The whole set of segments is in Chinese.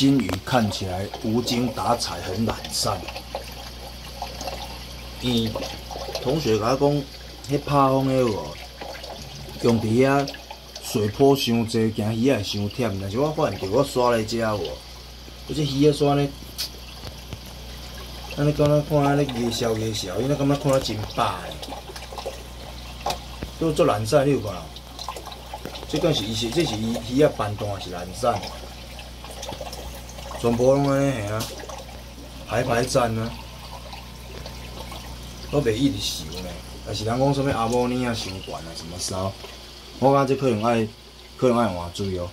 金鱼看起来无精打采，很懒散。伊同学甲我讲，迄拍风的有无？用伫遐水波伤济，惊鱼仔伤忝。但是我发现着我刷来遮有无？而且鱼仔刷呢，安尼敢若看安尼鱼消鱼消，伊那感觉看了真饱的。都做懒散，你有看？这敢是伊是，这是伊鱼仔斑段是懒散。全部拢安尼吓啊，排排站啊，都袂一直想呢。但是人讲什物阿摩尼亚伤悬啊，什么烧？我感觉这可能爱，可能爱换水哦。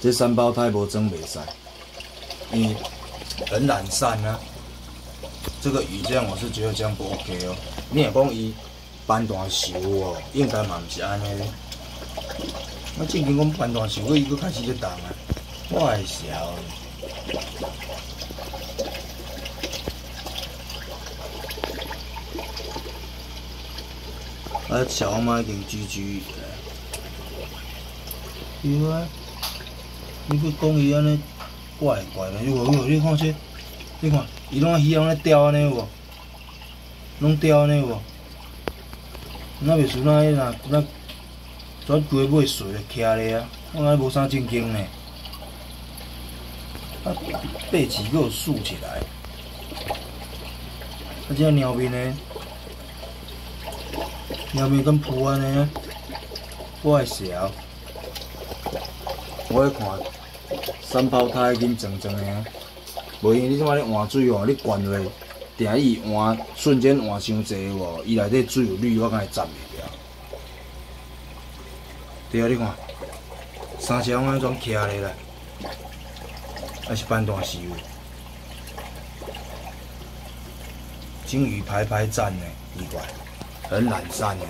这三胞胎无装袂使，伊很懒散啊。这个鱼这样，我是觉得这样不 OK 哦。你也讲伊斑段熟哦，应该嘛毋是安尼。我正经讲斑段熟，伊佫开始咧动啊。我会笑。啊，小妈已经居居的。有啊，你去讲伊安尼怪怪的，有无有？你看这，你看，伊拢鱼安尼钓安尼有无？拢钓安尼有无？那袂输那迄那那，全规尾水徛咧啊，我安无啥正经呢。啊，背鳍给我竖起来，啊，这鸟面呢？鸟面跟蹼安尼，我会笑。我咧看三胞胎已经整整的啊，无因你即摆咧换水哦，你灌落，定伊换瞬间换伤济无？伊内底水有氯，我敢会站袂了。对啊，你看，三只安尼种徛咧来。还是半段时有，金鱼排排站呢，奇怪，很懒散呢。